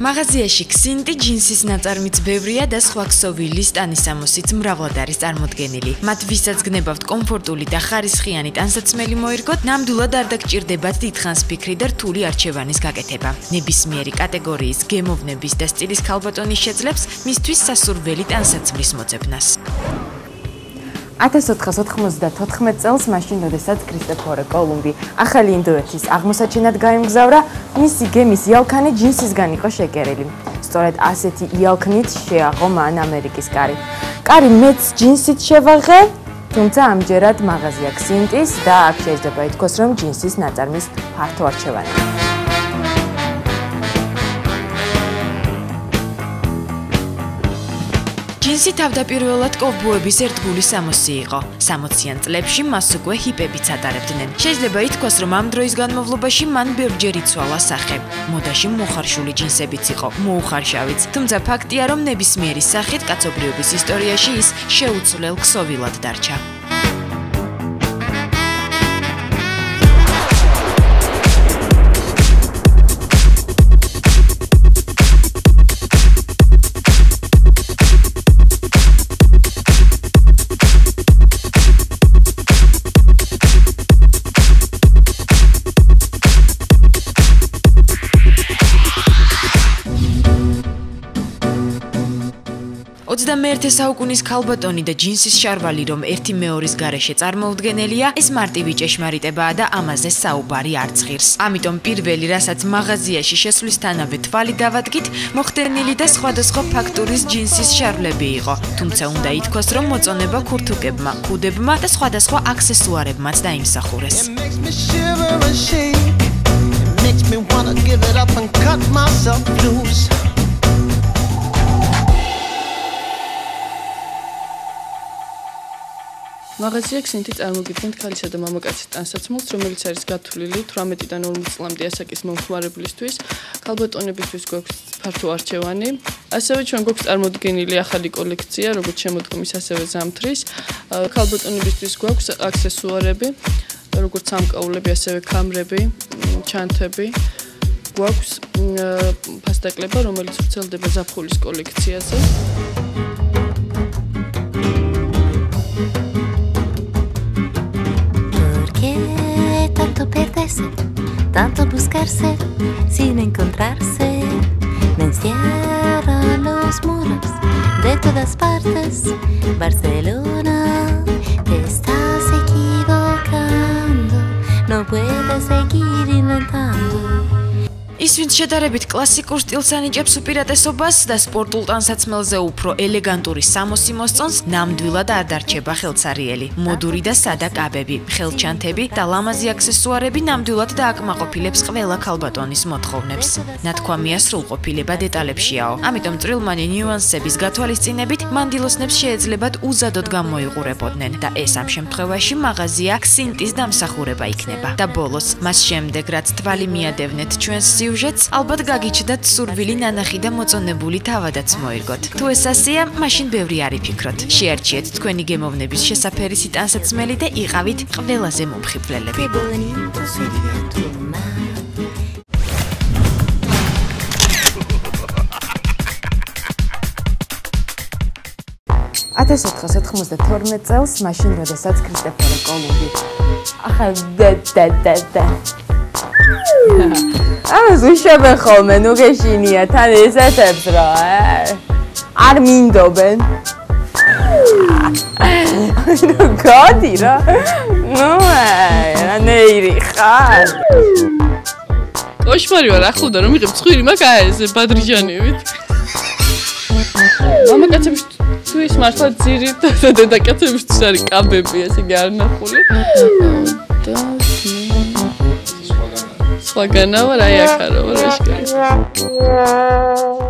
მაღაზიაში ქსინტი ჯინსის ნაწარმიც ბევრია და სხვა ქსოვილის ტანისამოსიც მრავლად არის წარმოდგენილი. მათ ვისაც გნებავთ კომფორტული და ხარისხიანი ტანსაცმელი მოერგოთ, ნამდვილად არ დაგჭირდებათ დიდხანს ფიქრი და რთული არჩევანის გაკეთება. ნებისმიერი კატეგორიის გემოვნების და სტილის ქალბატონი შეძლებს მისთვის სასურველი ტანსაცმლის მოძებნას. 1494 წელს მაშინ როდესაც კრისტოფორე კოლუმბი ახალი ინდოეთის აღმოსაჩენად გაემგზავრა, მისი გემის იალქანი ჯინსისგან იყო შეკერილი. სწორედ ასეთი იალქნით შეაღო მან ამერიკის კარი. კარი მეც ჯინსით შევაღე, თუმცა ამჯერად მაღაზია ქსინტის და აქ შეიძლება ითქვას, რომ ჯინსის ნაწარმის ფართო არჩევანია. ჯინსი თავდაპირველად კოვბოების ერთგული სამოსი იყო. 60-იან წლებში მას უკვე ჰიპებიც ატარებდნენ. შეიძლება ითქვას, რომ ამ დროის განმავლობაში მან ბევრჯერ იცვალა სახე. მოდაში მოხარშული ჯინსებიც იყო, მოუხარშავიც. თუმცა ფაქტია, რომ ნებისმიერი სახით კაცობრიობის ისტორიაში ის შეუცვლელ ქსოვილად დარჩა. მე-21 საუკუნის ქალბატონი და ჯინსის შარვალი რომ ერთი მეორის garaშე წარმოუდგენელია, ეს მარტივი ჭეშმარიტებაა და ამაზე საუბარი არ ცხირს. ამიტომ პირველი, რასაც მაღაზიაში შესვლისთანავე თვალი დავადგით, მოხდენილი და სხვადასხვა ფაქტურის ჯინსის შარვლები იყო. თუმცა უნდა ითქვას, რომ მოწონება ქურთუკებმა, ხუდებმა და სხვადასხვა აქსესუარებმაც დაიმსახურეს. makes me wanna give it up and cut myself loose მაღაზია ქსინთი წარმოგიდგენთ ქალისა და მამაკაცის ტანსაცმელს, რომელიც არის გათვლილი 18-დან 40 წლამდე ასაკის მომხმარებლისთვის. ქალბატონებისთვის გვაქვს ფართო არჩევანი. ასევე ჩვენ გვაქვს წარმოდგენილი ახალი კოლექცია, როგორც შემოდგომის, ასევე ზამთრის. ქალბატონებისთვის გვაქვს აქსესუარები, როგორც სამკაულები, ასევე კამრები, ჩანთები. გვაქვს ფასტაკლება, რომელიც ვრცელდება ზაფხულის კოლექციაზე. Tanto buscarse sin encontrarse. Me encierran los muros de todas partes. Barcelona, te estás equivocando. No puedes seguir inventando. ის ვინც შედარებით კლასიკურ სტილს ანიჭებს უპირატესობას და სპორტულ ტანსაცმელზე უფრო ელეგანტური სამოსი მოსწონს, ნამდვილად არ დარჩება ხელცარიელი. მოდური და სადა კაბები, ხელჩანთები და ლამაზი აქსესუარები ნამდვილად დააკმაყოფილებს ყველა ქალბატონის მოთხოვნებს. ნათქვამია სრულყოფილება დეტალებშიაო. ამიტომ წრილმანი ნიუანსების გათვალისწინებით მანდილოსნებს შეეძლებათ უზადოდ გამოიყურებოდნენ და ეს ამ შემთხვევაში მაღაზია ქსინტის დამსახურება იქნება. და ბოლოს, მას შემდეგ რაც თვალი მიადევნეთ ჩვენს სიუჟეტს ალბათ გაგიჩნდათ სურვილი ნანახი და მოწონებული თავადაც მოირგოთ. თუ ეს ასეა, მაშინ ბევრი არის ფიქროთ. შეარჩიეთ თქვენი გემოვნების შესაფერისი ტანსაცმელი და იყავით ყველაზე მომხიბვლელები. 1492 წელს მაშინ როდესაც კრისტოფორე კოლუმბი ახლა და და და და ამას უშებე ხოლმე, ნუ გეშინია თან ესეთებს რა. არ მინდობენ. ნუ გადი რა. ნუ რა ნეირი ხარ. ოშმარი ვარ ახლდა რომ მიღებ ცხვირი მაგა ეს ბადრიჟანივით. მამაკაცებს თუ ის მართლა ძირი და დედაკაცებს თუ არის კაბები ესე იგი არ ნახული. და სხვაგანაა რა იქარო რა შეიძლება